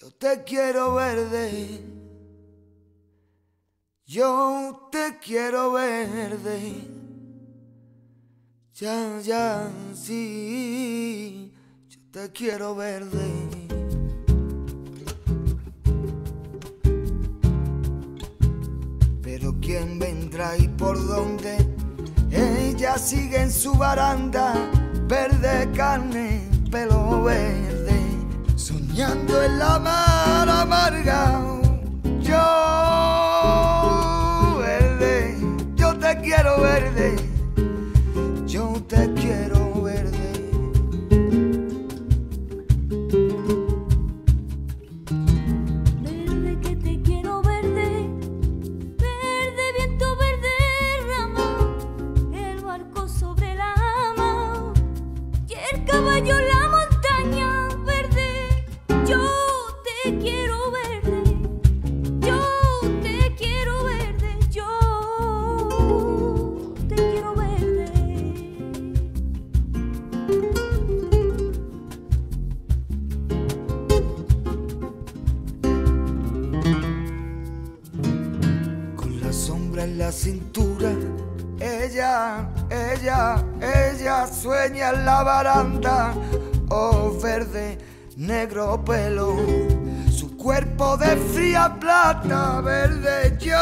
Yo te quiero verde. Yo te quiero verde. Ya, ya, sí. Yo te quiero verde. Pero quién vendrá y por dónde? Ella sigue en su baranda, verde, yo te quiero verde. Verde que te quiero verde, verde viento verde rama, el barco sobre la ama y el caballo en la cintura, ella, ella, ella sueña en la baranda. Oh, verde, negro pelo, su cuerpo de fría plata, verde, yo,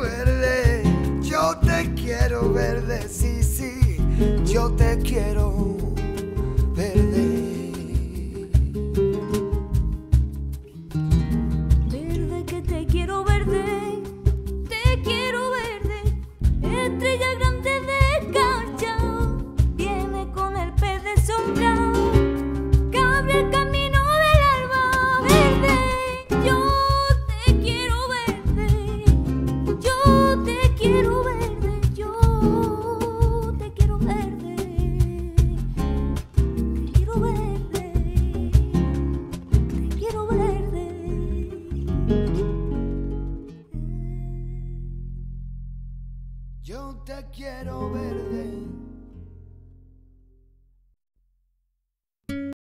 verde, yo te quiero, verde, sí, sí, yo te quiero. Verde Yo te quiero verde,